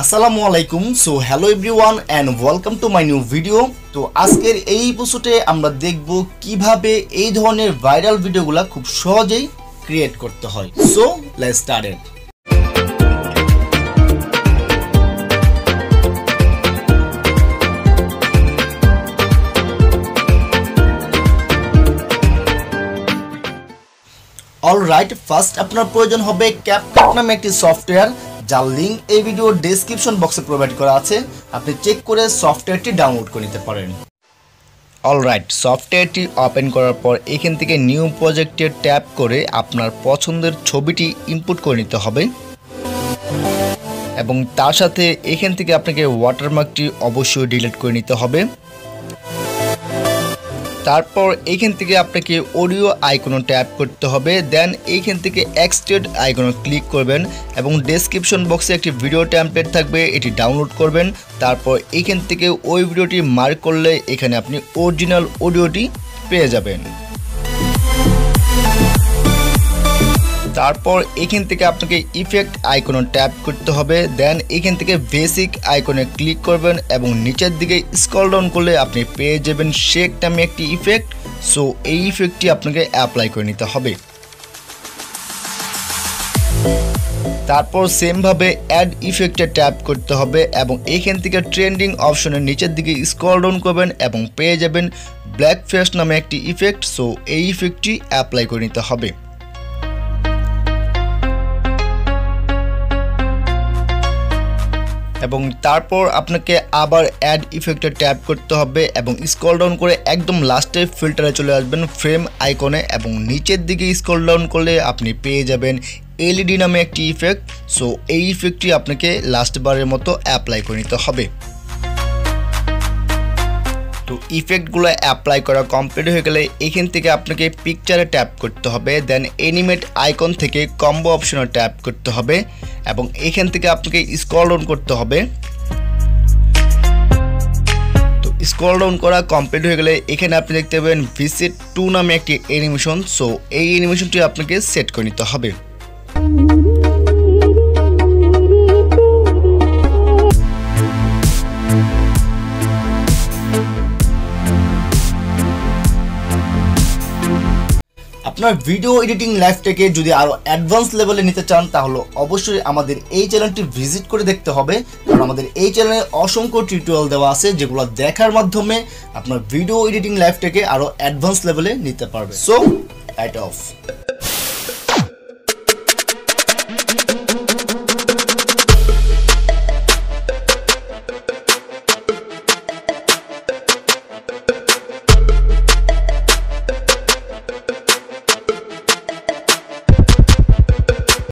আসসালামু আলাইকুম। So hello everyone and welcome to my new video তো আজকের এই এপিসোডে আমরা দেখব কীভাবে এই ধরনের ভাইরাল ভিডিওগুলো খুব সহজেই ক্রিয়েট করতে হয়। So started all right first আপনার প্রয়োজন হবে ক্যাপকাট নামে একটি সফটওয়্যার যার লিঙ্ক এই ভিডিওর ডেসক্রিপশন বক্সে প্রোভাইড করা আছে, আপনি চেক করে সফটওয়্যারটি ডাউনলোড করে নিতে পারেন। অল রাইট সফটওয়্যারটি ওপেন করার পর এখান থেকে নিউ প্রজেক্টে ট্যাপ করে আপনার পছন্দের ছবিটি ইনপুট করে নিতে হবে। এবং তার সাথে এখান থেকে আপনাকে ওয়াটারমার্কটি অবশ্যই ডিলিট করে নিতে হবে। তারপর এইখান থেকে আপনাকে অডিও আইকনে ট্যাপ করতে হবে। দেন এইখান থেকে এক্সটেড আইকনে ক্লিক করবেন এবং ডেসক্রিপশন বক্সে একটি ভিডিও ট্যাম্পলেট থাকবে, এটি ডাউনলোড করবেন। তারপর এইখান থেকে ওই ভিডিওটি মার্ক করলে এখানে আপনি অরিজিনাল অডিওটি পেয়ে যাবেন। তারপর এখান থেকে আপনাকে ইফেক্ট আইকনে ট্যাপ করতে হবে। দেন এখান থেকে বেসিক আইকনে ক্লিক করবেন এবং নিচের দিকে স্ক্রল ডাউন করলে আপনি পেয়ে যাবেন শেক নামে একটি ইফেক্ট সো এই ইফেক্টটি আপনাকে অ্যাপ্লাই করে নিতে হবে। তারপর সেমভাবে অ্যাড ইফেক্টে ট্যাপ করতে হবে এবং এইখান থেকে ট্রেন্ডিং অপশনের নিচের দিকে স্ক্রল ডাউন করবেন এবং পেয়ে যাবেন ব্ল্যাক ফেস নামে একটি ইফেক্ট সো এই ইফেক্টটি অ্যাপ্লাই করে নিতে হবে। এবং তারপর আপনাকে আবার অ্যাড ইফেক্টে ট্যাপ করতে হবে এবং স্ক্রল ডাউন করে একদম লাস্টে ফিল্টারে চলে আসবেন ফ্রেম আইকনে এবং নিচের দিকে স্ক্রল ডাউন করলে আপনি পেয়ে যাবেন এলইডি নামে একটি ইফেক্ট সো এই ইফেক্টটি আপনাকে লাস্ট বারের মতো অ্যাপ্লাই করে নিতে হবে। তো ইফেক্টগুলো অ্যাপ্লাই করা কমপ্লিট হয়ে গেলে এখান থেকে আপনাকে পিকচারে ট্যাপ করতে হবে দেন এনিমেট আইকন থেকে কম্বো অপশনে ট্যাপ করতে হবে। এবং এখান থেকে আপনাকে স্ক্রল ডাউন করতে হবে। তো স্ক্রল ডাউন করা কমপ্লিট হয়ে গেলে এখানে আপনি দেখতে পাবেন ভিসিট টু নামে একটি অ্যানিমেশন সো এই অ্যানিমেশনটি আপনাকে সেট করে নিতে হবে। আপনার ভিডিও এডিটিং লাইফটাকে যদি আরও অ্যাডভান্স লেভেলে নিতে চান, তাহলে অবশ্যই আমাদের এই চ্যানেলটি ভিজিট করে দেখতে হবে। কারণ আমাদের এই চ্যানেলে অসংখ্য টিউটোরিয়াল দেওয়া আছে, যেগুলো দেখার মাধ্যমে আপনার ভিডিও এডিটিং লাইফটাকে আরও অ্যাডভান্স লেভেলে নিতে পারবে। So at of